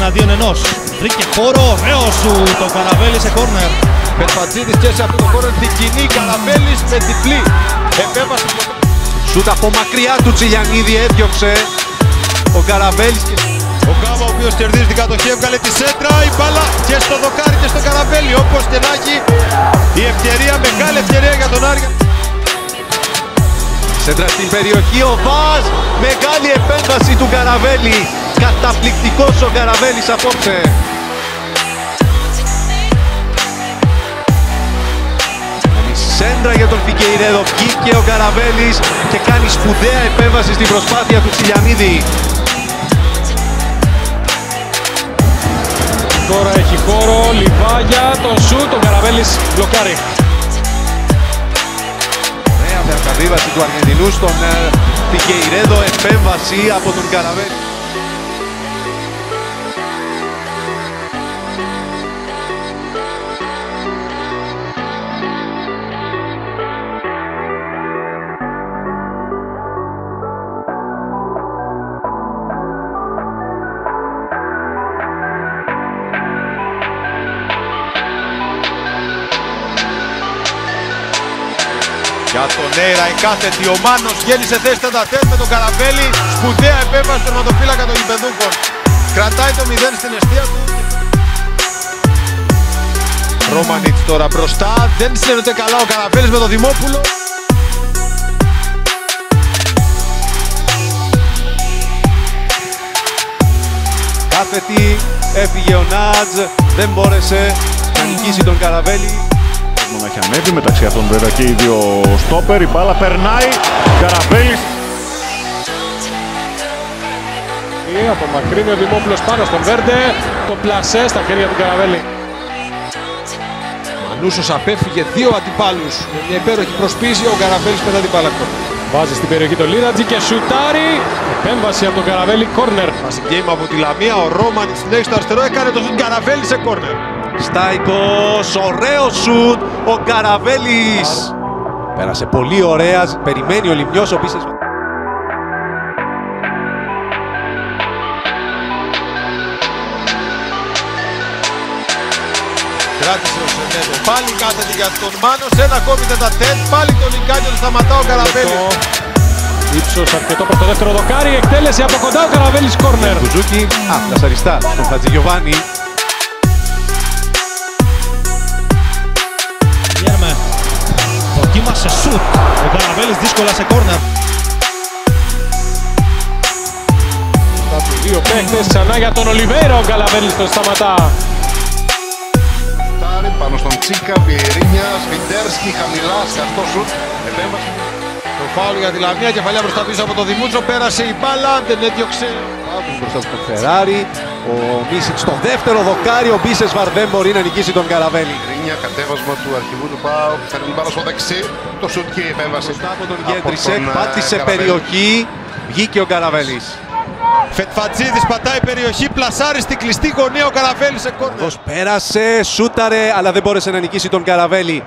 εναντίον ενός. Βρήκε χώρο, ωραίο σου το καραβέλι σε κόρνερ. Πετφατζίδης και από το κόρνερ την κοινή Καραβέλης με διπλή επέμβαση. Σούτ από μακριά του Τσιλιανίδη έδιωξε ο Καραβέλης. Ο Γκάμα ο οποίος κερδίζει την κατοχή έβγαλε τη σέντρα, η μπάλα και στο δοκάρι και στο Καραβέλη. Όπως και να έχει η ευκαιρία, μεγάλη ευκαιρία για τον Άρια. Σέντρα στην περιοχή, ο Βάζ, μεγάλη επέμβαση του Καραβέλη. Καταπληκτικός ο Καραβέλης απόψε. Σέντρα για τον Φικεϊρέδο. Βγήκε ο Καραβέλης και κάνει σπουδαία επέμβαση στην προσπάθεια του Τσιλιανίδη. Τώρα έχει χώρο, Λιβάγια, το σου, τον Καραβέλης μπλοκάρει. Νέα μεταβίβαση του Αργεντινού στον Φικεϊρέδο. Επέμβαση από τον Καραβέλη. Για τον Νέιρα η κάθετη, ο Μάνος βγαίνει σε θέση τετατέτ με τον Καραβέλη. Σπουδαία επέμβαση του τερματοφύλακα των γηπεδούκων. Κρατάει το 0 στην αιστεία του. Ρόμανιτς τώρα μπροστά, δεν συνεννοείται καλά ο Καραβέλης με τον Δημόπουλο. Κάθετη, έφυγε ο Νάτζ, δεν μπόρεσε να νικήσει τον Καραβέλη. Να έχει ανέβει μεταξύ αυτών βέβαια και οι δύο στόπερ. Η μπάλα περνάει. Καραβέλης Ή απομακρύνει ο Δημόπουλος πάνω στον Βέρντε. Το πλασέ στα χέρια του Καραβέλη. Μανούσος απέφυγε δύο αντιπάλους. Με μια υπέροχη προσποίηση ο Καραβέλης μετά την μπάλα Βάζει στην περιοχή το Λίρατζι και σουτάρει. Επέμβαση από τον Καραβέλη, κόρνερ. Passing game από τη Λαμία, ο Ρόμανιτς στην έχει στο αριστερό, έκανε το σουτ Καραβέλη σε κόρνερ. Στάικος, ωραίο σουτ, ο Καραβέλης. Πέρασε πολύ ωραία, περιμένει ο Λιμιός, ο Πίσες. Κράτησε ο Σενέντο. Πάλι κάθεται για τον Μάνος. Σε ένα ακόμη τετατέτ. Πάλι τον Ικάνιο του σταματά ο Καραβέλης. Ύψος αρκετό προς το δεύτερο δοκάρι. Εκτέλεση από κοντά ο Καραβέλης, κόρνερ. Μπουζούκι, α, λασαριστά, στον Χατζηγιοβάνη. Δοκίμασε σουτ. Ο Καραβέλης δύσκολα σε κόρνερ. Δύο παίκτες ξανά για τον Ολιβέηρα. Ο Καραβέλης τον σταματά. Φτάρει πάνω στον Τσίκα, Βιερίνια, Σβιντέρσκι, χαμηλά, σκαστό σουτ. Επέμβαση. Το φάουλ για τη Λαμία. Κεφαλιά μπροστά πίσω από τον Δημούτσο. Πέρασε η μπάλα. Δεν έδιωξε. Παύλος μπροστά στον Φεράρι. Ο Μίσιτ στο δεύτερο δοκάρι. Ο Μπίσεσβαρ δεν μπορεί να νικήσει τον Καραβέλη. Βιερίνια, κατέβασμα του αρχηγού του Πάου. Φέρνει την μπάλα στο δεξί. Το σουτ και η επέμβαση. Μπροστά από τον Γέντρισεκ, τον, ε, πάτησε Καραβέλη. περιοχή. Βγήκε ο Καραβέλης. Φετφατζίδης πατάει περιοχή. Πλασάρει στην κλειστή γωνία ο Καραβέλης σε κόρνερ. Πώς πέρασε, σούταρε, αλλά δεν μπόρεσε να νικήσει τον Καραβέλη.